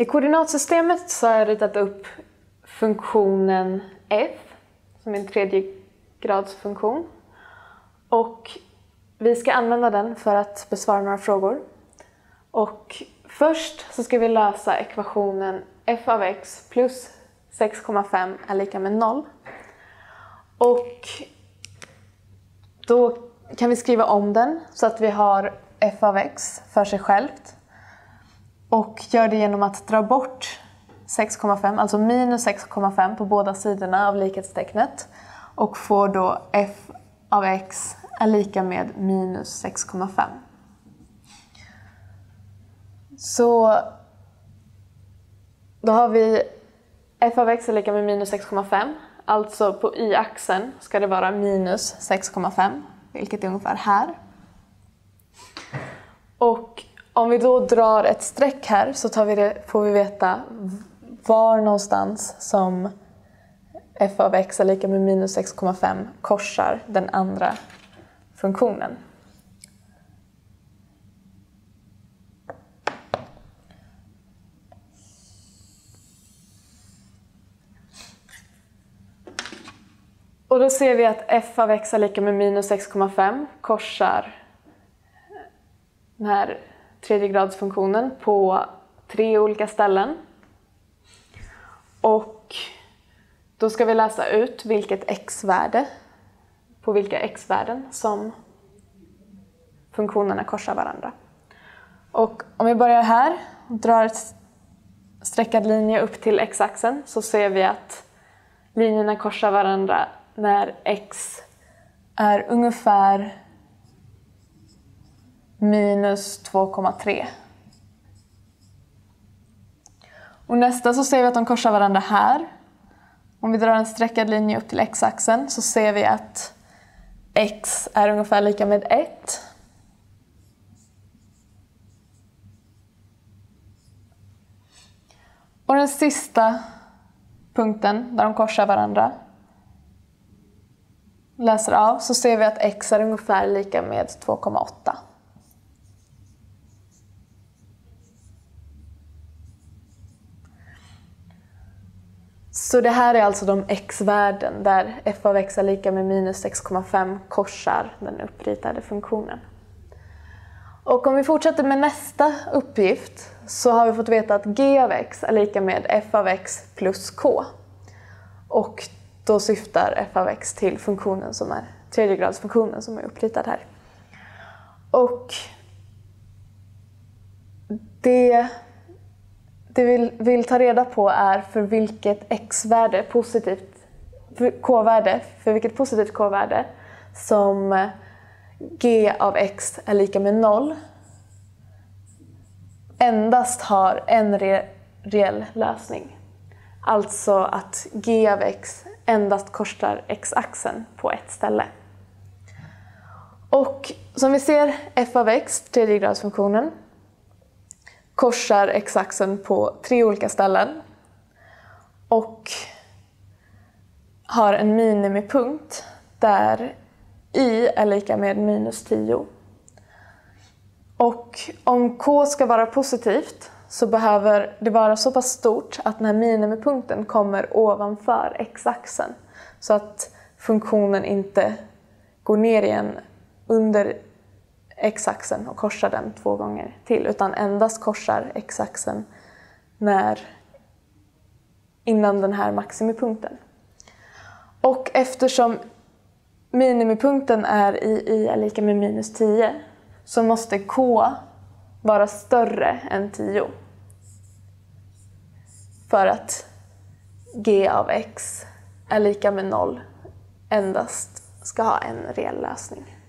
I koordinatsystemet så har jag ritat upp funktionen f som är en tredje gradsfunktion. Och vi ska använda den för att besvara några frågor. Och först så ska vi lösa ekvationen f av x plus 6,5 är lika med 0. Och då kan vi skriva om den så att vi har f av x för sig självt. Och gör det genom att dra bort 6,5, alltså minus 6,5 på båda sidorna av likhetstecknet. Och får då f av x är lika med minus 6,5. Så då har vi f av x är lika med minus 6,5. Alltså på y-axeln ska det vara minus 6,5, vilket är ungefär här. Om vi då drar ett streck här så tar vi det, får vi veta var någonstans som f av x är lika med minus 6,5 korsar den andra funktionen. Och då ser vi att f av x är lika med minus 6,5 korsar den här tredjegradsfunktionen på tre olika ställen. Och då ska vi läsa ut vilket x-värde, på vilka x-värden som funktionerna korsar varandra. Och om vi börjar här och drar en streckad linje upp till x-axeln så ser vi att linjerna korsar varandra när x är ungefär minus 2,3. Och nästa så ser vi att de korsar varandra här. Om vi drar en streckad linje upp till x-axeln så ser vi att x är ungefär lika med 1. Och den sista punkten där de korsar varandra läser av så ser vi att x är ungefär lika med 2,8. Så det här är alltså de x-värden där f av x är lika med minus 6,5 korsar den uppritade funktionen. Och om vi fortsätter med nästa uppgift så har vi fått veta att g av x är lika med f av x plus k. Och då syftar f av x till funktionen som är tredjegradsfunktionen som är uppritad här. Och det det vi vill ta reda på är för vilket x-värde, positivt k-värde, för vilket positivt k-värde som g av x är lika med noll endast har en re reell lösning. Alltså att g av x endast korsar x-axeln på ett ställe. Och som vi ser, f av x, tredjegradsfunktionen, korsar x-axeln på tre olika ställen och har en minimipunkt där y är lika med minus 10. Och om k ska vara positivt så behöver det vara så pass stort att den här minimipunkten kommer ovanför x-axeln så att funktionen inte går ner igen under x-axeln och korsar den två gånger till utan endast korsar x-axeln när, innan den här maximipunkten. Och eftersom minimipunkten är i y är lika med minus 10 så måste k vara större än 10 för att g av x är lika med 0 endast ska ha en reell lösning.